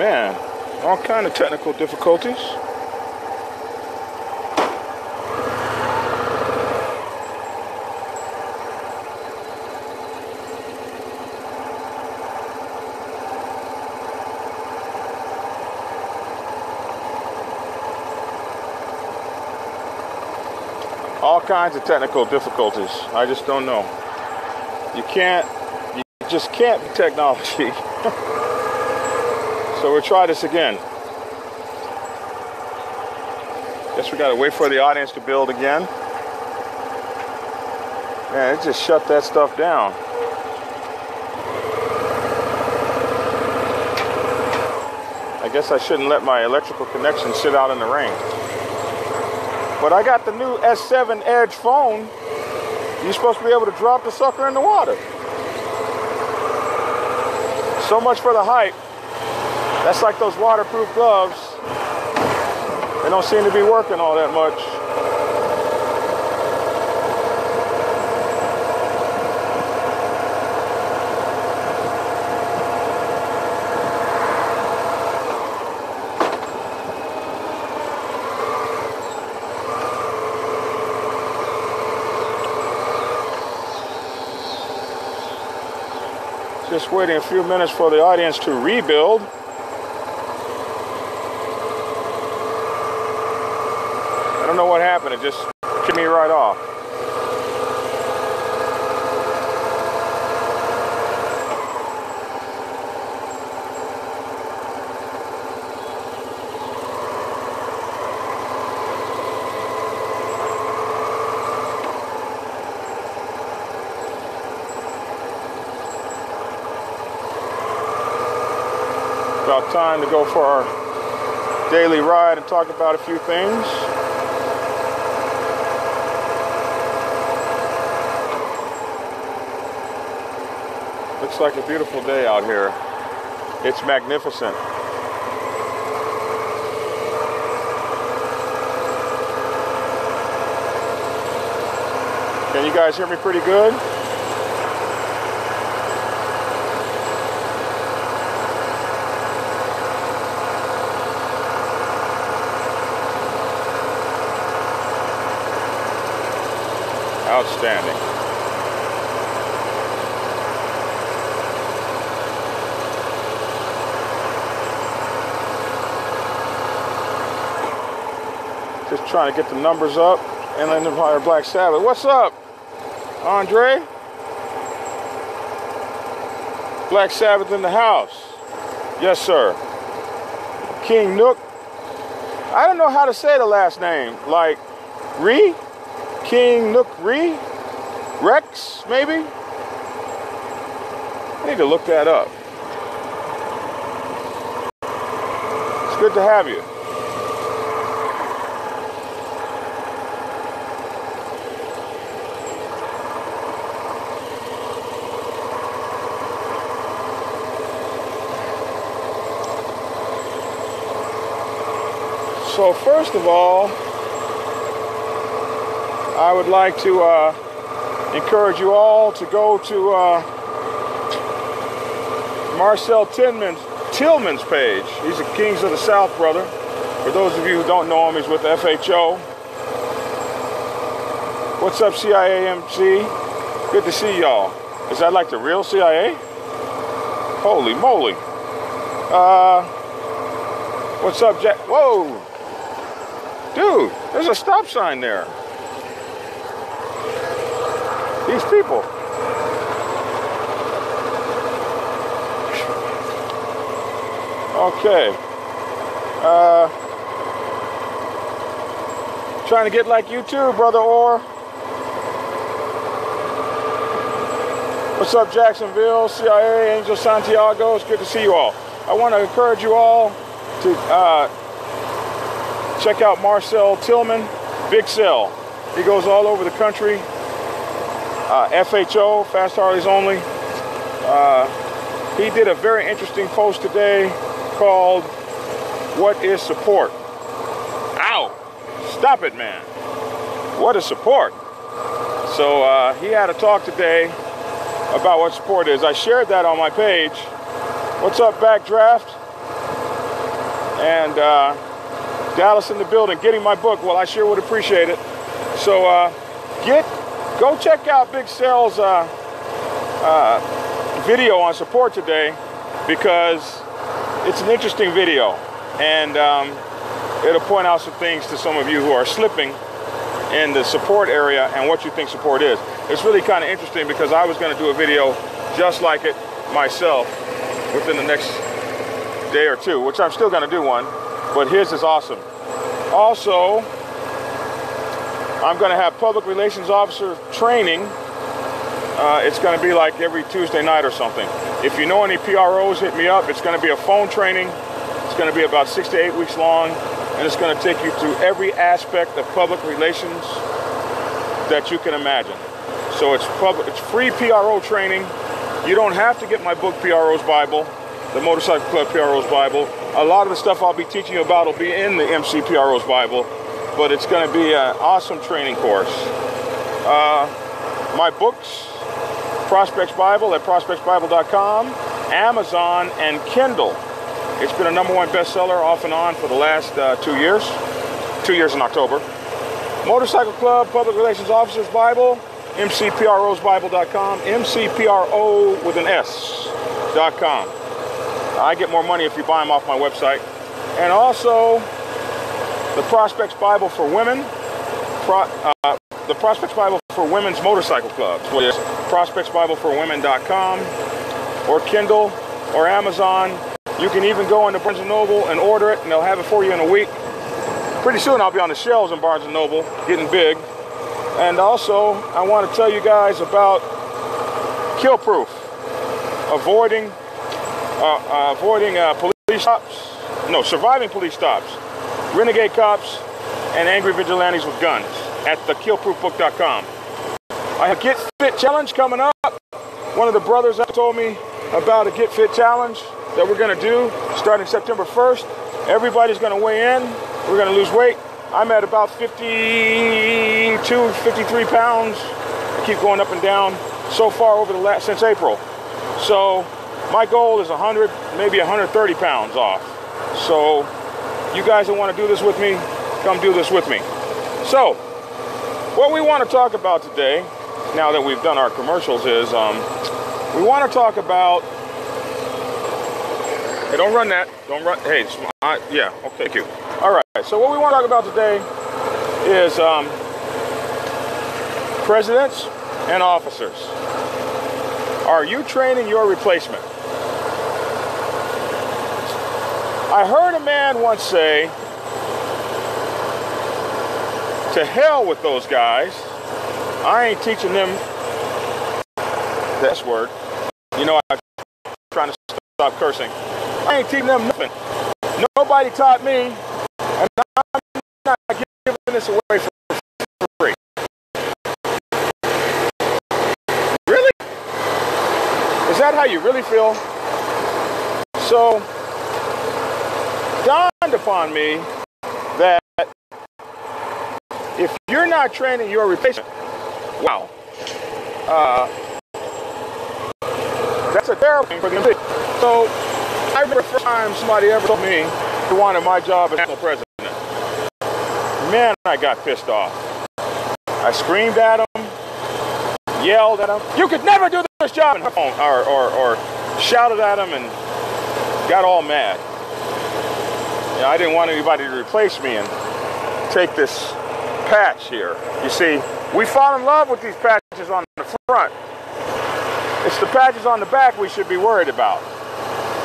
Man, all kind of technical difficulties. all kinds of technical difficulties. I just don't know. You can't, you just can't with technology. so we'll try this again. Guess we gotta wait for the audience to build again. Man, it just shut that stuff down. I guess I shouldn't let my electrical connection sit out in the rain. But I got the new S7 Edge phone. You're supposed to be able to drop the sucker in the water. So much for the hype. That's like those waterproof gloves. They don't seem to be working all that much. Just waiting a few minutes for the audience to rebuild. I don't know what happened. It just kicked me right off. about time to go for our daily ride and talk about a few things. Looks like a beautiful day out here. It's magnificent. Can you guys hear me pretty good? Outstanding. Just trying to get the numbers up. Inland Empire Black Sabbath. What's up, Andre? Black Sabbath in the house. Yes, sir. King Nook. I don't know how to say the last name. Like, Ree? King Nook Ree? Rex, maybe? I need to look that up. It's good to have you. So first of all, I would like to uh, encourage you all to go to uh, Marcel Tillman's, Tillman's page. He's a Kings of the South brother. For those of you who don't know him, he's with FHO. What's up, CIAMC? Good to see y'all. Is that like the real CIA? Holy moly. Uh, what's up, Jack? Whoa. Dude, there's a stop sign there. These people. Okay. Uh, trying to get like you too, brother Orr. What's up, Jacksonville, CIA, Angel Santiago? It's good to see you all. I want to encourage you all to uh, check out Marcel Tillman, Big Cell. He goes all over the country. Uh, FHO, Fast Harleys Only. Uh, he did a very interesting post today called What is Support? Ow! Stop it, man. What is support? So uh, he had a talk today about what support is. I shared that on my page. What's up, Backdraft? and uh, Dallas in the building getting my book. Well, I sure would appreciate it. So uh, get, go check out Big Cell's uh, uh, video on support today because it's an interesting video and um, it'll point out some things to some of you who are slipping in the support area and what you think support is. It's really kind of interesting because I was going to do a video just like it myself within the next day or two, which I'm still going to do one, but his is awesome. Also, I'm going to have public relations officer training. Uh, it's going to be like every Tuesday night or something. If you know any PROs, hit me up. It's going to be a phone training. It's going to be about six to eight weeks long and it's going to take you through every aspect of public relations that you can imagine. So it's public, it's free PRO training. You don't have to get my book PRO's Bible, the Motorcycle Club PRO's Bible. A lot of the stuff I'll be teaching you about will be in the MC PRO's Bible, but it's going to be an awesome training course. Uh, my books, Prospects Bible at prospectsbible.com, Amazon, and Kindle. It's been a number one bestseller off and on for the last uh, two years, two years in October. Motorcycle Club Public Relations Officers Bible, mcprosbible.com, mcpro with an S.com. I get more money if you buy them off my website. And also, the Prospects Bible for Women, Pro, uh, the Prospects Bible for Women's Motorcycle Club, which is prospectsbibleforwomen.com, or Kindle, or Amazon, you can even go into Barnes & Noble and order it, and they'll have it for you in a week. Pretty soon I'll be on the shelves in Barnes & Noble, getting big. And also, I want to tell you guys about Kill Proof, avoiding, uh, uh, avoiding uh, police stops, no, surviving police stops, renegade cops, and angry vigilantes with guns at thekillproofbook.com. I have a Get Fit Challenge coming up. One of the brothers told me about a Get Fit Challenge that we're going to do starting September 1st. Everybody's going to weigh in. We're going to lose weight. I'm at about 52, 53 pounds. I keep going up and down so far over the last since April. So my goal is 100, maybe 130 pounds off. So you guys that want to do this with me, come do this with me. So what we want to talk about today, now that we've done our commercials, is um, we want to talk about Hey, don't run that. Don't run. Hey, uh, yeah, okay, thank you. All right, so what we want to talk about today is um, presidents and officers. Are you training your replacement? I heard a man once say, to hell with those guys. I ain't teaching them this word. You know, I'm trying to stop cursing. I ain't teaching them nothing. Nobody taught me, and I'm not giving this away for free. Really? Is that how you really feel? So, dawned upon me that if you're not training your replacement, wow, uh, that's a terrible thing for the So, I remember the first time somebody ever told me they wanted my job as national president. Man, I got pissed off. I screamed at him, yelled at him, you could never do this job, or, or, or shouted at him and got all mad. You know, I didn't want anybody to replace me and take this patch here. You see, we fall in love with these patches on the front. It's the patches on the back we should be worried about.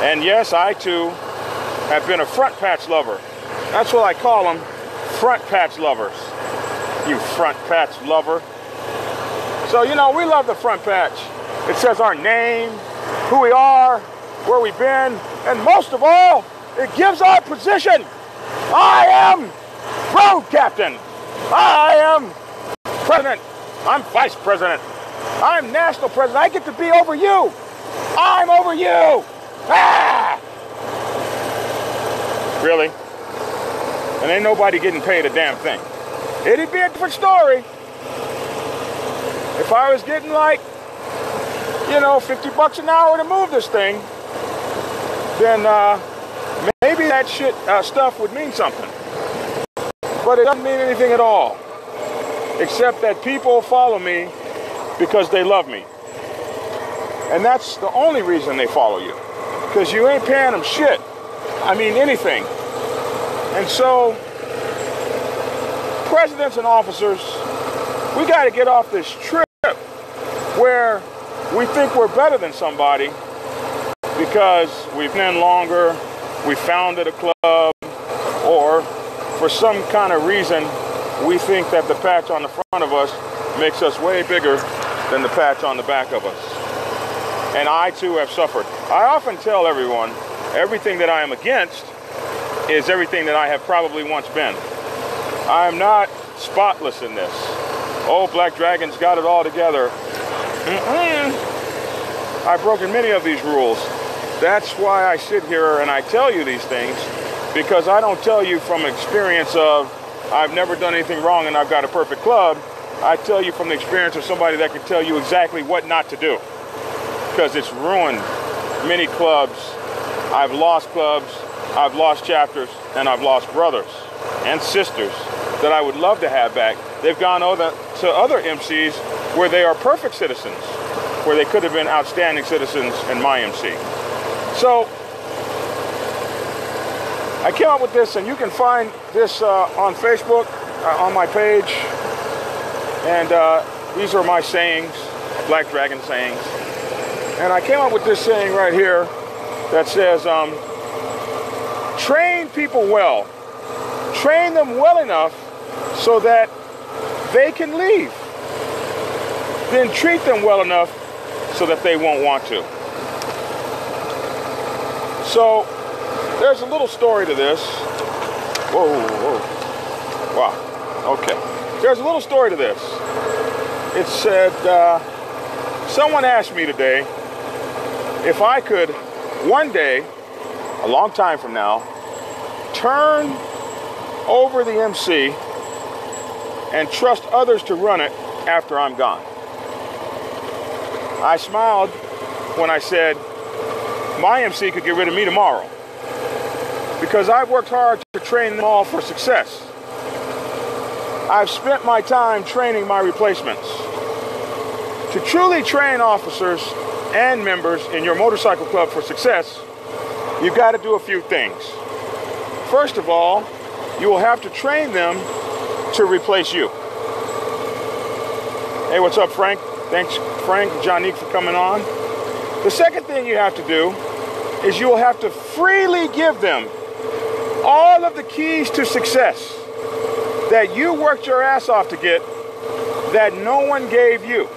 And yes, I too have been a front patch lover. That's what I call them, front patch lovers. You front patch lover. So, you know, we love the front patch. It says our name, who we are, where we've been, and most of all, it gives our position. I am road captain. I am president. I'm vice president. I'm national president. I get to be over you. I'm over you. Ah! Really? And ain't nobody getting paid a damn thing. It'd be a different story. If I was getting like, you know, 50 bucks an hour to move this thing, then uh, maybe that shit uh, stuff would mean something. But it doesn't mean anything at all. Except that people follow me because they love me. And that's the only reason they follow you. Because you ain't paying them shit. I mean anything. And so, presidents and officers, we got to get off this trip where we think we're better than somebody because we've been longer, we founded a club, or for some kind of reason, we think that the patch on the front of us makes us way bigger than the patch on the back of us. And I too have suffered. I often tell everyone everything that I am against is everything that I have probably once been. I am not spotless in this. Oh, Black Dragon's got it all together. Mm-mm. I've broken many of these rules. That's why I sit here and I tell you these things because I don't tell you from experience of I've never done anything wrong and I've got a perfect club. I tell you from the experience of somebody that can tell you exactly what not to do because it's ruined many clubs. I've lost clubs, I've lost chapters, and I've lost brothers and sisters that I would love to have back. They've gone over to other MCs where they are perfect citizens, where they could have been outstanding citizens in my MC. So I came up with this, and you can find this uh, on Facebook, uh, on my page. And uh, these are my sayings, Black Dragon sayings. And I came up with this saying right here that says, um, train people well. Train them well enough so that they can leave. Then treat them well enough so that they won't want to. So there's a little story to this. Whoa, whoa. Wow. Okay. There's a little story to this. It said, uh, someone asked me today if I could one day, a long time from now, turn over the MC and trust others to run it after I'm gone. I smiled when I said, my MC could get rid of me tomorrow because I've worked hard to train them all for success. I've spent my time training my replacements. To truly train officers and members in your motorcycle club for success, you've got to do a few things. First of all, you will have to train them to replace you. Hey, what's up, Frank? Thanks, Frank, John for coming on. The second thing you have to do is you will have to freely give them all of the keys to success that you worked your ass off to get that no one gave you.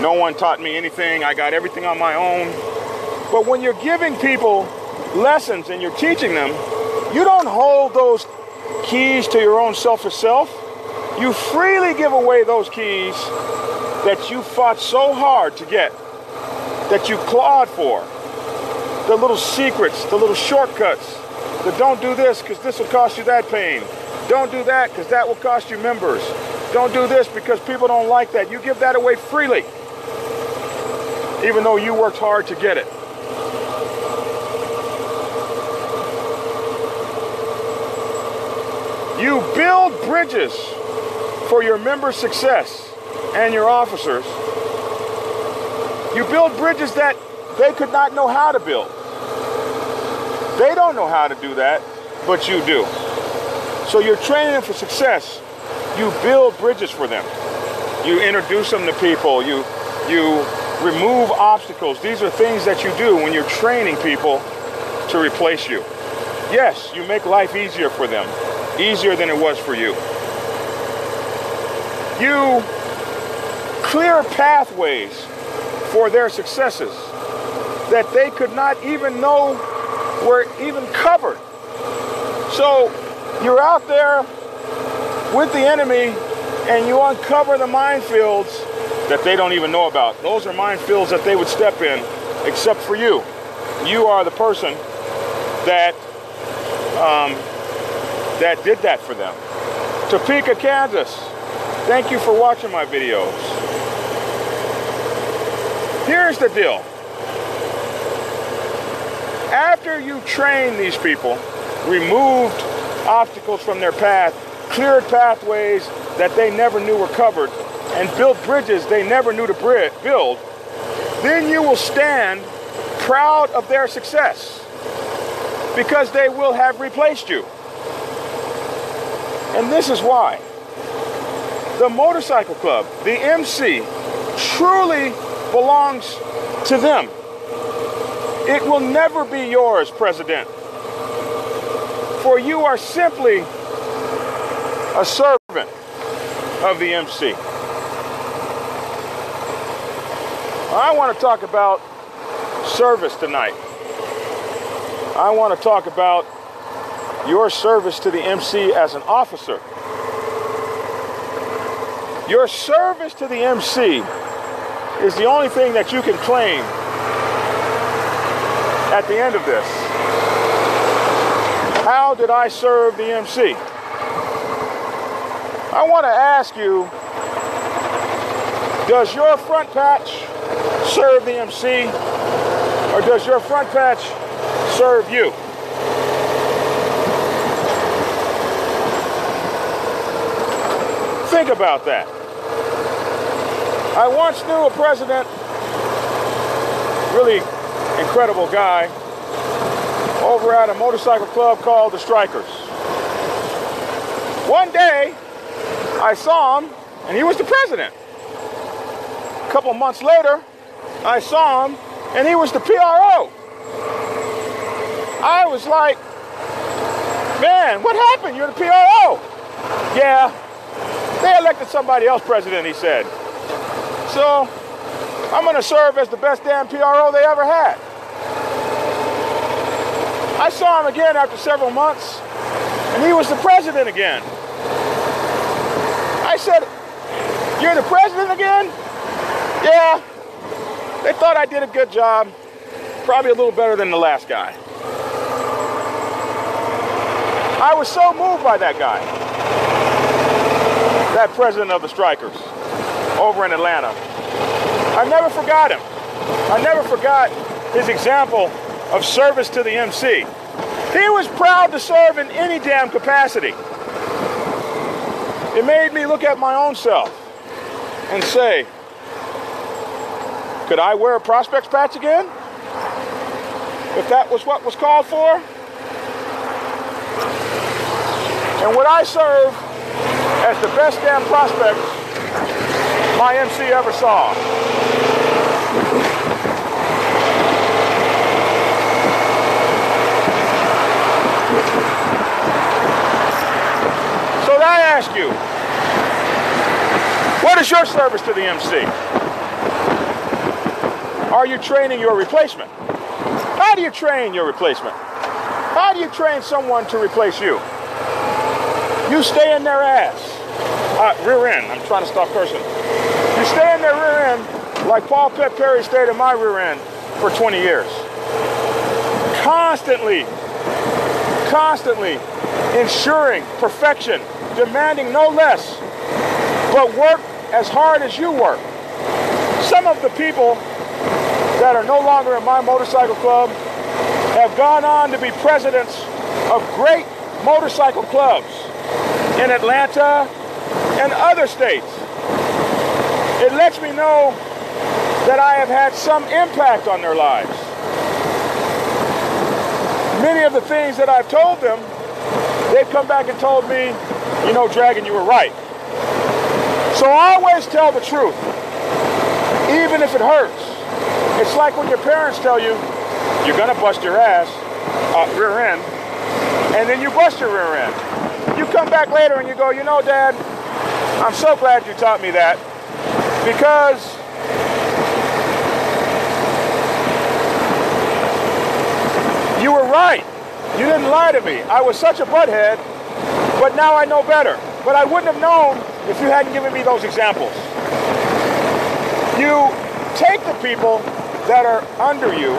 No one taught me anything. I got everything on my own. But when you're giving people lessons and you're teaching them, you don't hold those keys to your own selfish self. You freely give away those keys that you fought so hard to get, that you clawed for the little secrets, the little shortcuts. The don't do this because this will cost you that pain. Don't do that because that will cost you members. Don't do this because people don't like that. You give that away freely, even though you worked hard to get it. You build bridges for your members' success and your officers. You build bridges that they could not know how to build. They don't know how to do that, but you do. So you're training them for success. You build bridges for them. You introduce them to people. You, you remove obstacles. These are things that you do when you're training people to replace you. Yes, you make life easier for them, easier than it was for you. You clear pathways for their successes that they could not even know were even covered. So you're out there with the enemy and you uncover the minefields that they don't even know about. Those are minefields that they would step in, except for you. You are the person that um, that did that for them. Topeka, Kansas. Thank you for watching my videos. Here's the deal. After you train these people, removed obstacles from their path, cleared pathways that they never knew were covered, and built bridges they never knew to build, then you will stand proud of their success because they will have replaced you. And this is why the motorcycle club, the MC, truly belongs to them. It will never be yours, President. For you are simply a servant of the MC. I want to talk about service tonight. I want to talk about your service to the MC as an officer. Your service to the MC is the only thing that you can claim at the end of this. How did I serve the MC? I want to ask you, does your front patch serve the MC or does your front patch serve you? Think about that. I once knew a president, really incredible guy, over at a motorcycle club called the Strikers. One day, I saw him, and he was the president. A couple months later, I saw him, and he was the PRO. I was like, man, what happened? You're the PRO. Yeah, they elected somebody else president, he said. So I'm going to serve as the best damn PRO they ever had. I saw him again after several months, and he was the president again. I said, You're the president again? Yeah. They thought I did a good job, probably a little better than the last guy. I was so moved by that guy, that president of the Strikers over in Atlanta. I never forgot him. I never forgot his example of service to the MC. He was proud to serve in any damn capacity. It made me look at my own self and say, could I wear a prospects patch again? If that was what was called for? And would I serve as the best damn prospect my MC ever saw. So I ask you, what is your service to the MC? Are you training your replacement? How do you train your replacement? How do you train someone to replace you? You stay in their ass. Uh, rear end. I'm trying to stop cursing. You stay in their rear end like Paul Pep Perry stayed in my rear end for 20 years. Constantly, constantly ensuring perfection, demanding no less, but work as hard as you work. Some of the people that are no longer in my motorcycle club have gone on to be presidents of great motorcycle clubs in Atlanta and other states. It lets me know that I have had some impact on their lives. Many of the things that I've told them, they've come back and told me, you know, Dragon, you were right. So I always tell the truth, even if it hurts. It's like when your parents tell you, you're gonna bust your ass, uh, rear end, and then you bust your rear end. You come back later and you go, you know, Dad, I'm so glad you taught me that because you were right. You didn't lie to me. I was such a butthead, but now I know better. But I wouldn't have known if you hadn't given me those examples. You take the people that are under you,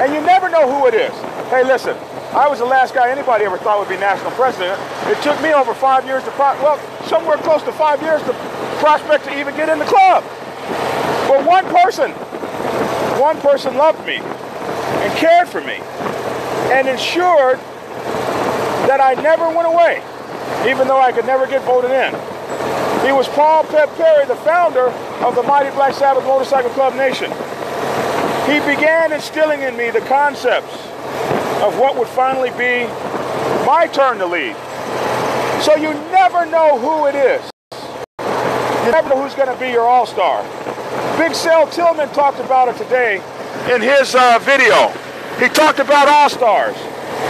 and you never know who it is. Hey, listen, I was the last guy anybody ever thought would be national president. It took me over five years to, well, somewhere close to five years to prospect to even get in the club. But one person, one person loved me. and cared for me and ensured that I never went away, even though I could never get voted in. He was Paul Pep Perry, the founder of the mighty Black Sabbath Motorcycle Club Nation. He began instilling in me the concepts of what would finally be my turn to lead. So you never know who it is. You never know who's going to be your all-star. Big Sal Tillman talked about it today in his uh, video. He talked about all-stars.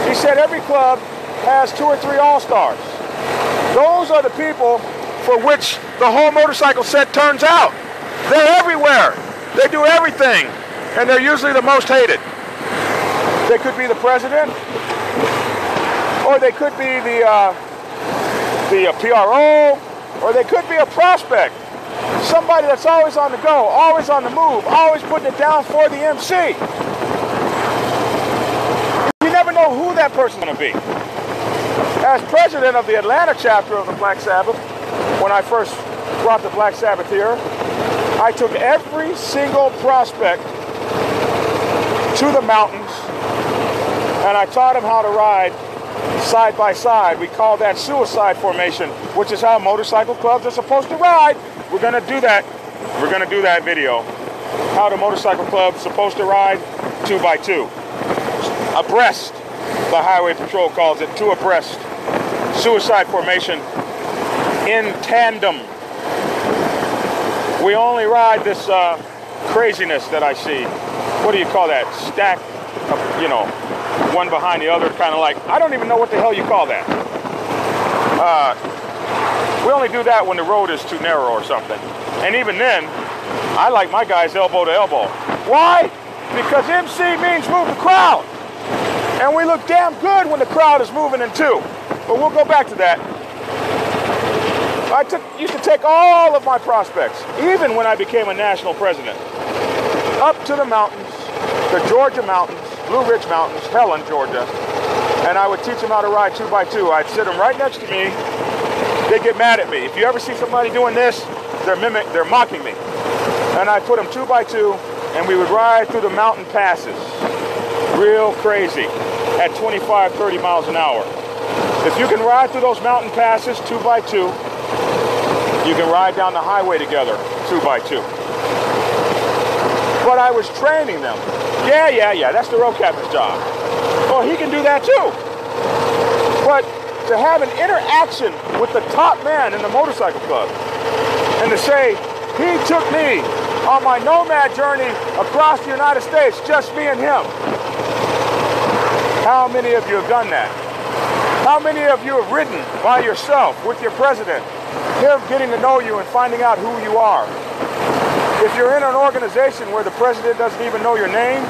He said every club has two or three all-stars. Those are the people for which the whole motorcycle set turns out. They're everywhere. They do everything. And they're usually the most hated. They could be the president, or they could be the, uh, the uh, PRO, or they could be a prospect. Somebody that's always on the go, always on the move, always putting it down for the MC. You never know who that person's going to be. As president of the Atlanta chapter of the Black Sabbath, when I first brought the Black Sabbath here, I took every single prospect to the mountains and I taught them how to ride side by side. We call that suicide formation, which is how motorcycle clubs are supposed to ride. We're to do that. We're to do that video. How the motorcycle club's supposed to ride two by two. Abreast, the highway patrol calls it, two abreast. Suicide formation in tandem. We only ride this uh, craziness that I see. What do you call that? Stack, of, you know, one behind the other, kind of like, I don't even know what the hell you call that. Uh, we only do that when the road is too narrow or something. And even then, I like my guys elbow to elbow. Why? Because MC means move the crowd. And we look damn good when the crowd is moving in two. But we'll go back to that. I took, used to take all of my prospects, even when I became a national president, up to the mountains, the Georgia mountains, Blue Ridge Mountains, Helen, Georgia, and I would teach them how to ride two by two. I'd sit them right next to me. They'd get mad at me. If you ever see somebody doing this, they're mimic, they're mocking me. And I put them two by two, and we would ride through the mountain passes, real crazy, at 25, 30 miles an hour. If you can ride through those mountain passes two by two, you can ride down the highway together two by two. But I was training them. Yeah, yeah, yeah, that's the road captain's job. Well, he can do that too. But to have an interaction with the top man in the motorcycle club and to say, he took me on my nomad journey across the United States, just me and him. How many of you have done that? How many of you have ridden by yourself with your president, him getting to know you and finding out who you are? If you're in an organization where the president doesn't even know your name,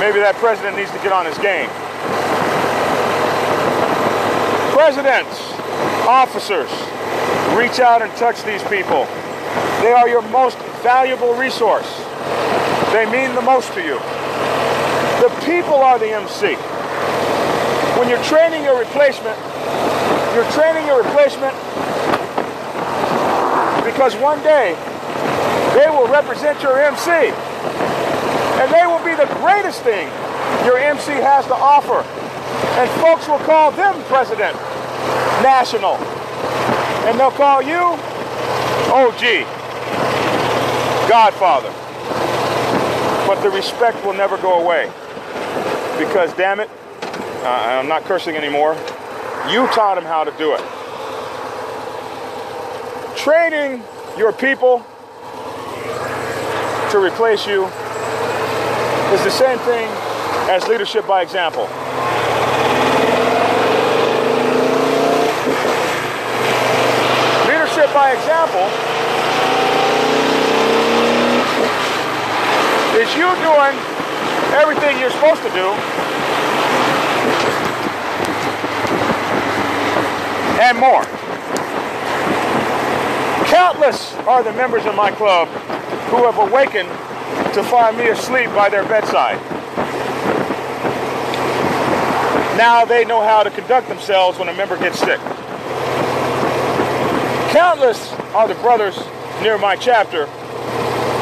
maybe that president needs to get on his game. Presidents, officers, reach out and touch these people. They are your most valuable resource. They mean the most to you. The people are the MC. When you're training your replacement, you're training your replacement because one day they will represent your MC. And they will be the greatest thing your MC has to offer. And folks will call them president, national. And they'll call you OG, Godfather. But the respect will never go away because damn it, uh, I'm not cursing anymore. You taught him how to do it. Training your people to replace you is the same thing as leadership by example. Leadership by example is you doing everything you're supposed to do. And more. Countless are the members of my club who have awakened to find me asleep by their bedside. Now they know how to conduct themselves when a member gets sick. Countless are the brothers near my chapter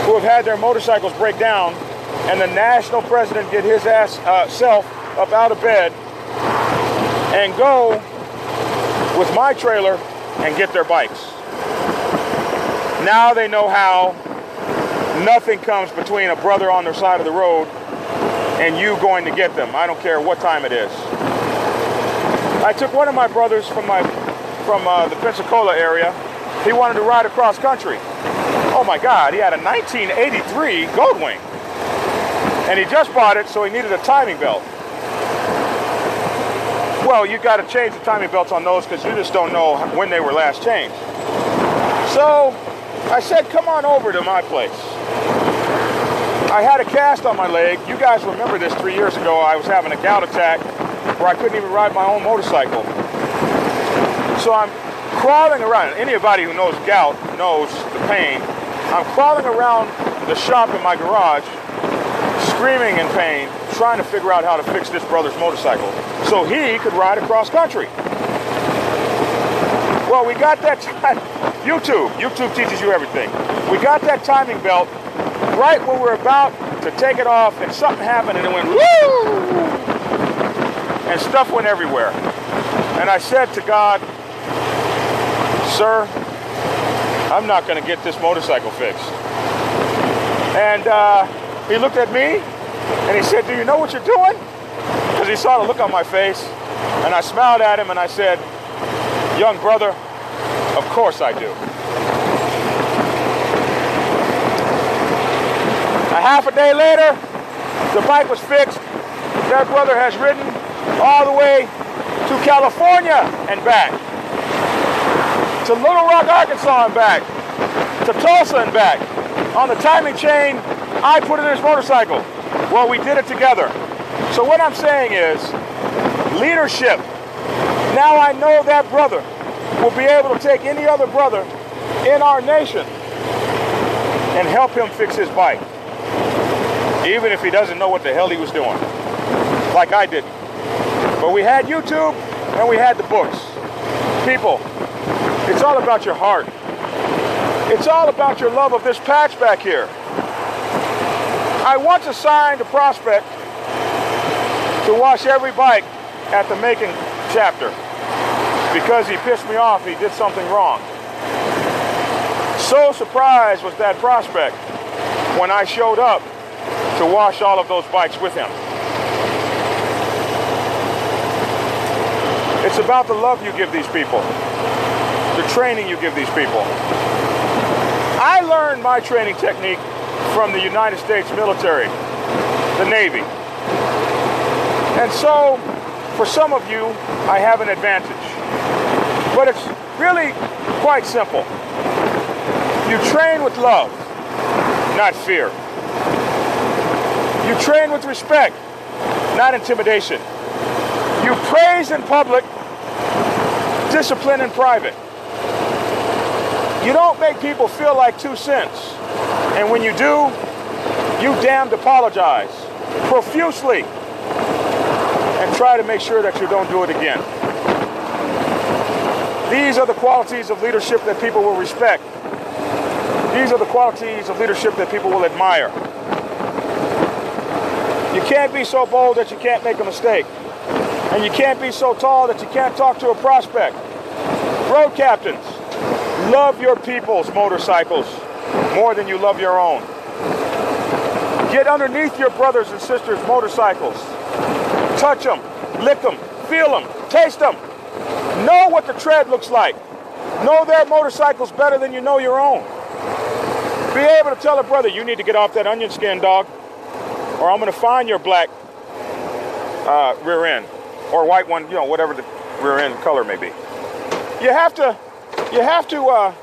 who have had their motorcycles break down and the national president get his ass uh, self up out of bed and go with my trailer and get their bikes. Now they know how nothing comes between a brother on their side of the road and you going to get them. I don't care what time it is. I took one of my brothers from my from uh, the Pensacola area. He wanted to ride across country. Oh my God, he had a 1983 Goldwing. And he just bought it, so he needed a timing belt. Well, you got to change the timing belts on those because you just don't know when they were last changed. So I said, come on over to my place. I had a cast on my leg. You guys remember this three years ago. I was having a gout attack where I couldn't even ride my own motorcycle. So I'm crawling around. Anybody who knows gout knows the pain. I'm crawling around the shop in my garage, screaming in pain, trying to figure out how to fix this brother's motorcycle so he could ride across country. Well, we got that time. YouTube. YouTube teaches you everything. We got that timing belt right when we're about to take it off, and something happened, and it went woo, and stuff went everywhere. And I said to God, Sir, I'm not going to get this motorcycle fixed. And uh, he looked at me and he said, Do you know what you're doing? Because he saw the look on my face. And I smiled at him and I said, Young brother, of course I do. A half a day later, the bike was fixed. That brother has ridden all the way to California and back, to Little Rock, Arkansas and back, to Tulsa and back. On the timing chain, I put it in his motorcycle. Well, we did it together. So what I'm saying is, leadership. Now I know that brother will be able to take any other brother in our nation and help him fix his bike. Even if he doesn't know what the hell he was doing. Like I didn't. But we had YouTube and we had the books. People, it's all about your heart. It's all about your love of this patch back here. I once assigned a prospect to wash every bike at the Macon chapter because he pissed me off, he did something wrong. So surprised was that prospect when I showed up to wash all of those bikes with him. It's about the love you give these people, the training you give these people. I learned my training technique from the United States military, the Navy. And so, for some of you, I have an advantage. But it's really quite simple. You train with love, not fear. You train with respect, not intimidation. You praise in public, discipline in private. You don't make people feel like two cents. And when you do, you damned apologize profusely and try to make sure that you don't do it again. These are the qualities of leadership that people will respect. These are the qualities of leadership that people will admire. You can't be so bold that you can't make a mistake. And you can't be so tall that you can't talk to a prospect. Road captains, love your people's motorcycles more than you love your own. Get underneath your brothers and sisters' motorcycles. Touch them, lick them, feel them, taste them. Know what the tread looks like. Know their motorcycles better than you know your own. Be able to tell a brother, you need to get off that onion skin, dog, or I'm going to find your black uh, rear end, or white one, you know, whatever the rear end color may be. You have to, you have to, uh,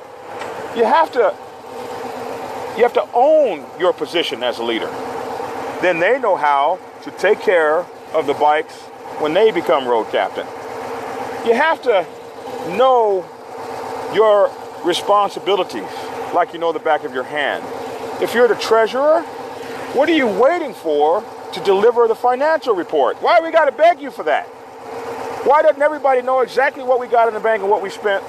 you have to you have to own your position as a leader. Then they know how to take care of the bikes when they become road captain. You have to know your responsibilities like you know the back of your hand. If you're the treasurer, what are you waiting for to deliver the financial report? Why we got to beg you for that? Why doesn't everybody know exactly what we got in the bank and what we spent?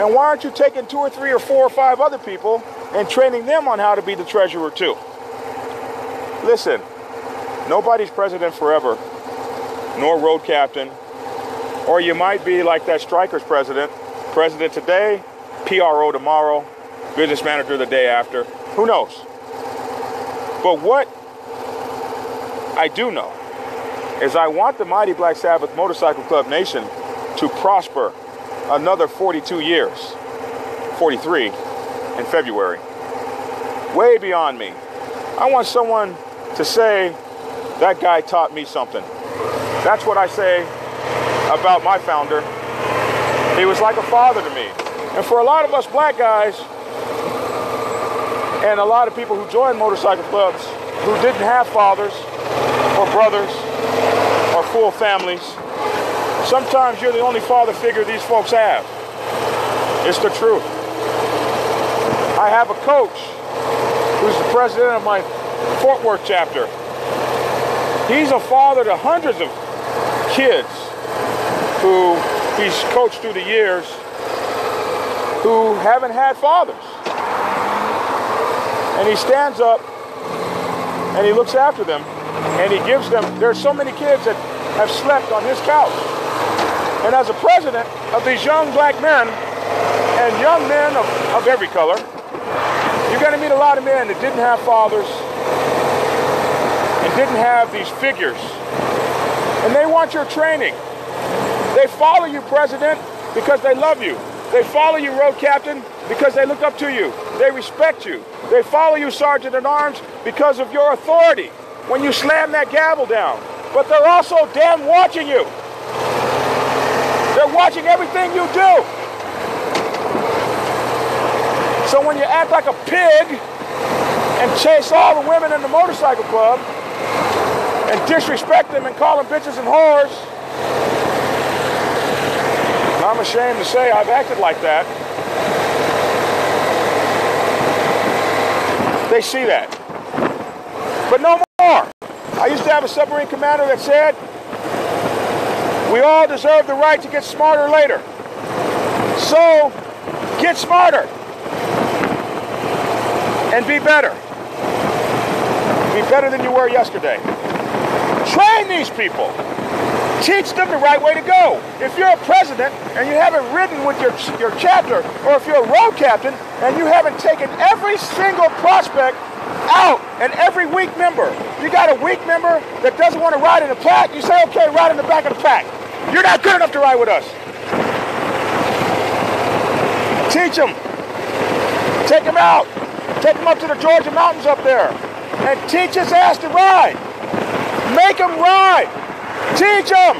And why aren't you taking two or three or four or five other people and training them on how to be the treasurer too. Listen, nobody's president forever, nor road captain, or you might be like that strikers president, president today, PRO tomorrow, business manager the day after. Who knows? But what I do know is I want the mighty Black Sabbath Motorcycle Club Nation to prosper another 42 years, 43 in February, way beyond me. I want someone to say, that guy taught me something. That's what I say about my founder. He was like a father to me. And for a lot of us black guys, and a lot of people who join motorcycle clubs who didn't have fathers or brothers or full families, sometimes you're the only father figure these folks have. It's the truth. I have a coach who's the president of my Fort Worth chapter. He's a father to hundreds of kids who he's coached through the years who haven't had fathers. And he stands up and he looks after them and he gives them, there's so many kids that have slept on his couch. And as a president of these young black men and young men of, of every color, you're going to meet a lot of men that didn't have fathers and didn't have these figures. And they want your training. They follow you, President, because they love you. They follow you, Road Captain, because they look up to you. They respect you. They follow you, Sergeant at Arms, because of your authority when you slam that gavel down. But they're also damn watching you. They're watching everything you do. So when you act like a pig and chase all the women in the motorcycle club and disrespect them and call them bitches and whores, I'm ashamed to say I've acted like that. They see that. But no more. I used to have a submarine commander that said, we all deserve the right to get smarter later. So, get smarter. And be better. Be better than you were yesterday. Train these people. Teach them the right way to go. If you're a president and you haven't ridden with your, your chapter, or if you're a road captain and you haven't taken every single prospect out and every weak member, you got a weak member that doesn't want to ride in the pack, you say, okay, ride in the back of the pack. You're not good enough to ride with us. Teach them. Take them out. Take them up to the Georgia mountains up there and teach his ass to ride. Make him ride. Teach them!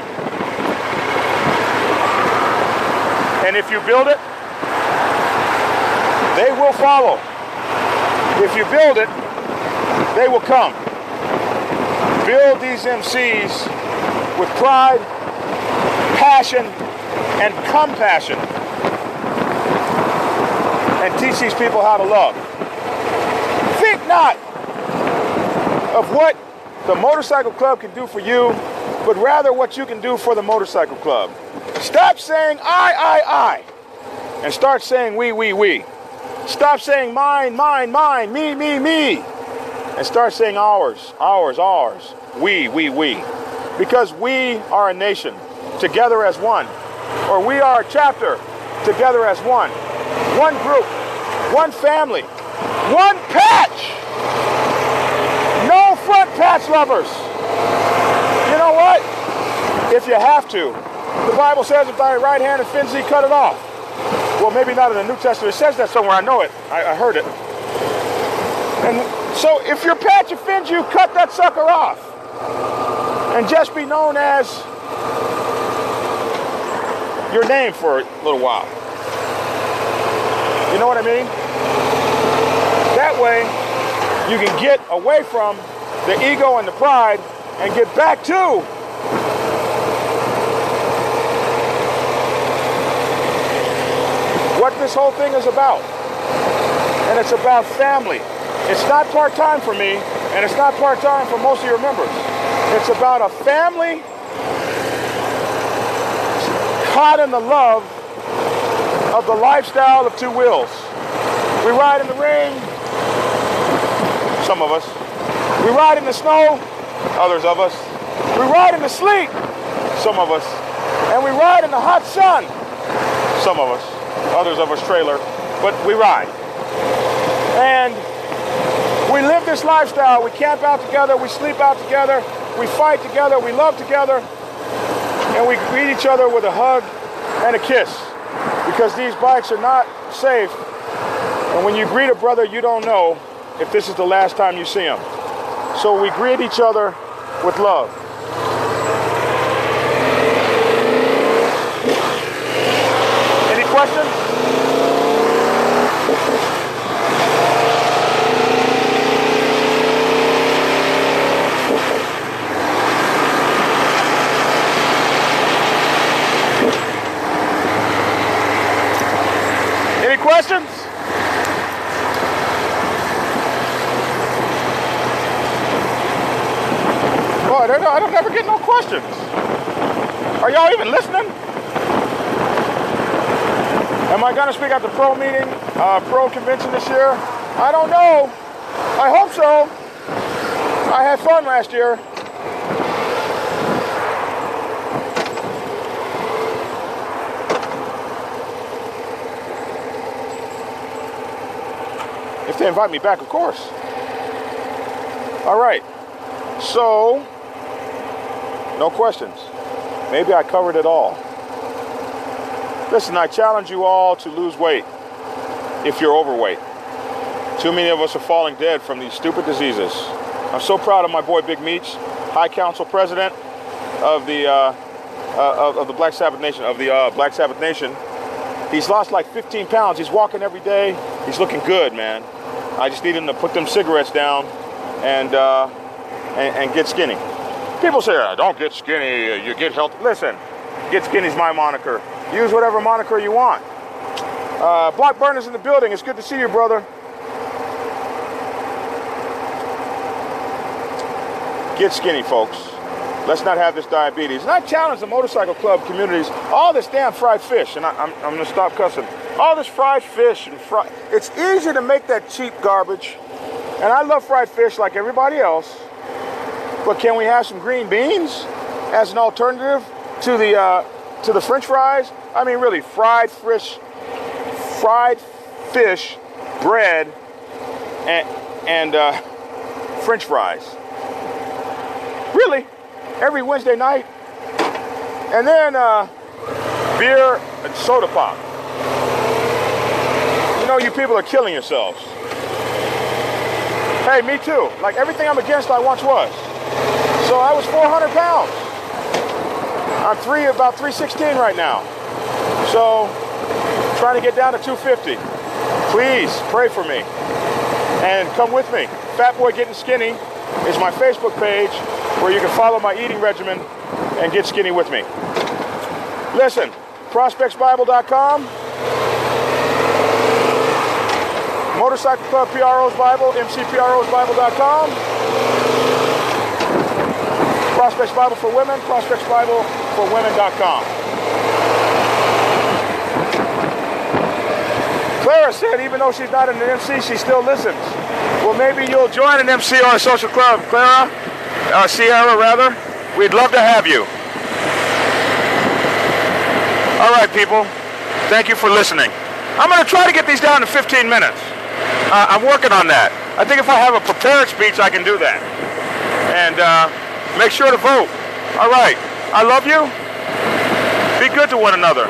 And if you build it, they will follow. If you build it, they will come. Build these MCs with pride, passion, and compassion. And teach these people how to love. Think not of what the motorcycle club can do for you, but rather what you can do for the motorcycle club. Stop saying I, I, I, and start saying we, we, we. Stop saying mine, mine, mine, me, me, me, and start saying ours, ours, ours, we, we, we. Because we are a nation together as one, or we are a chapter together as one. One group, one family, one patch. No front patch lovers. If you have to, the Bible says if thy right hand offends thee, cut it off. Well, maybe not in the New Testament. It says that somewhere. I know it. I, I heard it. And so if your patch offends you, cut that sucker off. And just be known as your name for a little while. You know what I mean? That way, you can get away from the ego and the pride and get back to what this whole thing is about. And it's about family. It's not part-time for me, and it's not part-time for most of your members. It's about a family caught in the love of the lifestyle of two wheels. We ride in the rain. Some of us. We ride in the snow. Others of us. We ride in the sleet. Some of us. And we ride in the hot sun. Some of us. Others of us trailer. But we ride. And we live this lifestyle. We camp out together. We sleep out together. We fight together. We love together. And we greet each other with a hug and a kiss. Because these bikes are not safe. And when you greet a brother, you don't know if this is the last time you see him. So we greet each other with love. Any questions? Any questions? Boy, I don't, I don't ever get no questions. Are y'all even listening? Am I going to speak at the pro meeting, uh, pro convention this year? I don't know. I hope so. I had fun last year. They invite me back, of course. All right. So, no questions. Maybe I covered it all. Listen, I challenge you all to lose weight if you're overweight. Too many of us are falling dead from these stupid diseases. I'm so proud of my boy Big Meats, High Council President of the uh, uh, of, of, the Black Sabbath Nation of the uh, Black Sabbath Nation. He's lost like 15 pounds. He's walking every day. He's looking good, man. I just need them to put them cigarettes down and uh, and, and get skinny. People say, "Don't get skinny. You get healthy." Listen, get skinny's my moniker. Use whatever moniker you want. Uh, Block Burners in the building. It's good to see you, brother. Get skinny, folks. Let's not have this diabetes. And I challenge the motorcycle club communities, all this damn fried fish, and I, am I'm going to stop cussing. All this fried fish and fried, it's easy to make that cheap garbage. And I love fried fish like everybody else. But can we have some green beans as an alternative to the uh, to the French fries? I mean, really, fried fish, fried fish, bread, and and uh, French fries. Really, every Wednesday night, and then uh, beer and soda pop. You know, you people are killing yourselves. Hey, me too. Like everything I'm against, I once was. So I was 400 pounds. I'm three, about 316 right now. So trying to get down to 250. Please pray for me and come with me. Fat Boy Getting Skinny is my Facebook page where you can follow my eating regimen and get skinny with me. Listen, prospectsbible.com, Motorcycle Club PRO's Bible, mcprosbible.com, Prospects Bible for Women, prospectsbibleforwomen.com. Clara said even though she's not an MC, she still listens. Well, maybe you'll join an MCR social club. Clara, uh, Sierra rather, we'd love to have you. All right, people. Thank you for listening. I'm going to try to get these down to 15 minutes. Uh, I'm working on that. I think if I have a prepared speech, I can do that. And uh, make sure to vote. All right. I love you. Be good to one another.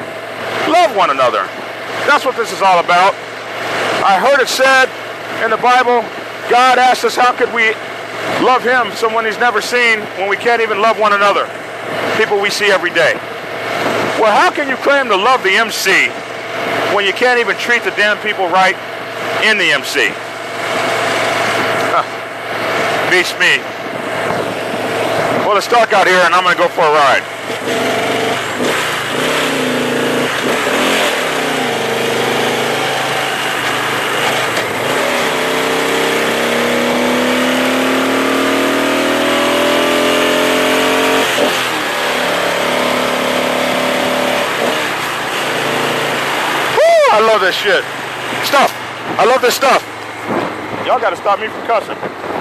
Love one another. That's what this is all about. I heard it said in the Bible, God asks us, how could we love him, someone he's never seen, when we can't even love one another, people we see every day? Well, how can you claim to love the MC when you can't even treat the damn people right in the MC? Beats me. Well, it's dark out here and I'm going to go for a ride. I love this shit. Stop. I love this stuff. Y'all got to stop me from cussing.